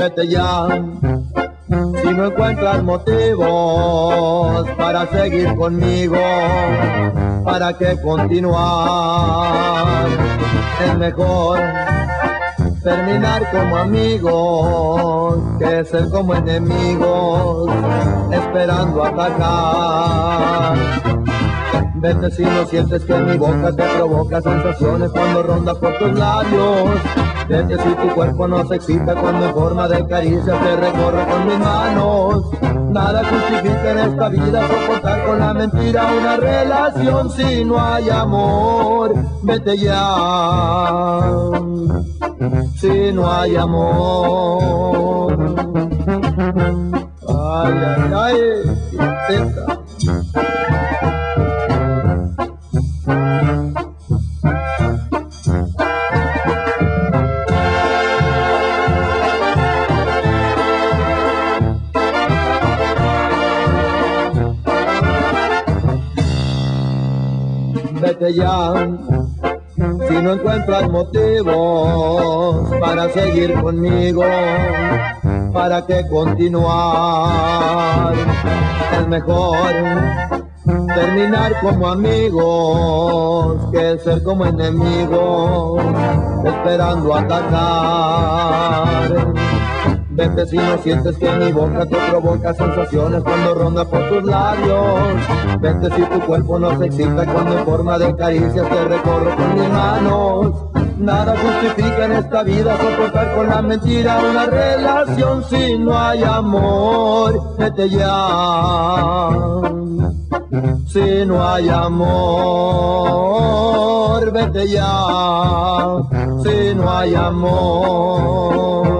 vete ya. Si no encuentras motivos para seguir conmigo, ¿para qué continuar? Es mejor terminar como amigos que ser como enemigos, esperando atacar. Vete si no sientes que mi boca te provoca sensaciones cuando ronda por tus labios. Vete si tu cuerpo no se excita cuando en forma de caricia te recorro con mis manos. Nada justifica en esta vida soportar con la mentira una relación si no hay amor. Vete ya, si no hay amor. Ay, ay, ay, ya. Si no encuentras motivos para seguir conmigo, para que continuar, es mejor terminar como amigos que ser como enemigos, esperando atacar. Vete si no sientes que mi boca te provoca sensaciones cuando ronda por tus labios. Vete si tu cuerpo no se excita cuando en forma de caricias te recorro con mis manos. Nada justifica en esta vida soportar con la mentira una relación si no hay amor. Vete ya. Si no hay amor, vete ya. Si no hay amor.